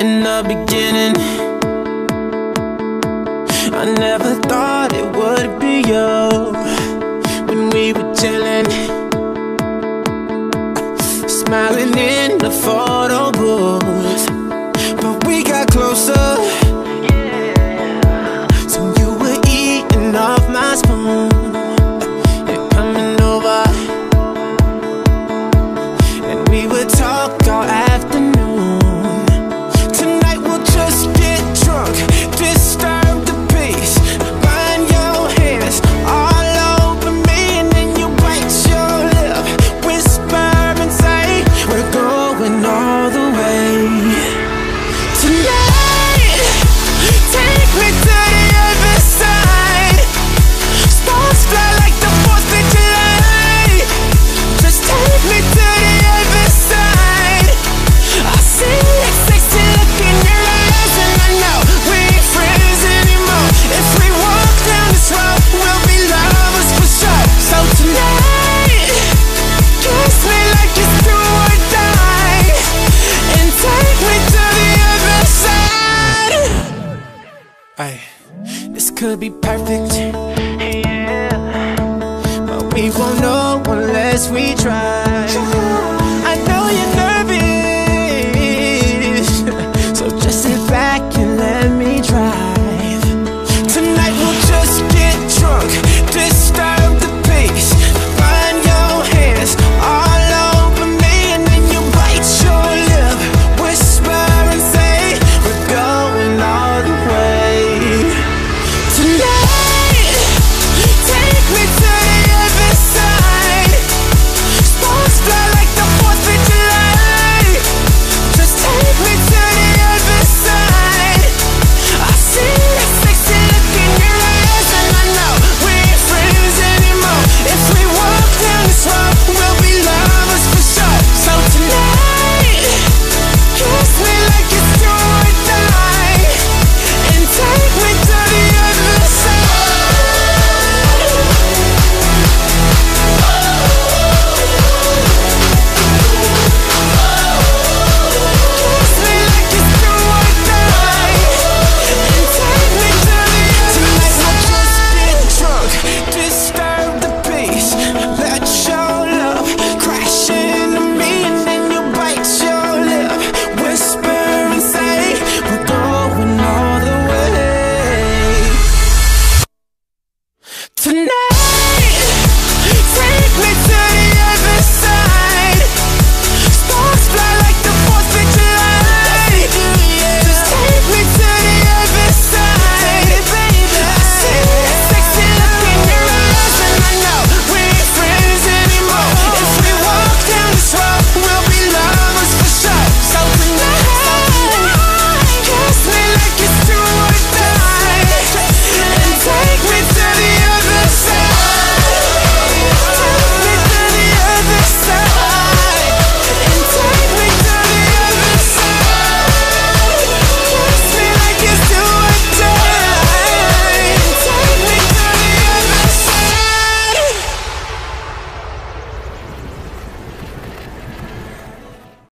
in the beginning. I never thought it would be you When we were chilling. Smiling in the photo booth. But we got closer. could be perfect. Yeah. But we won't know unless we try.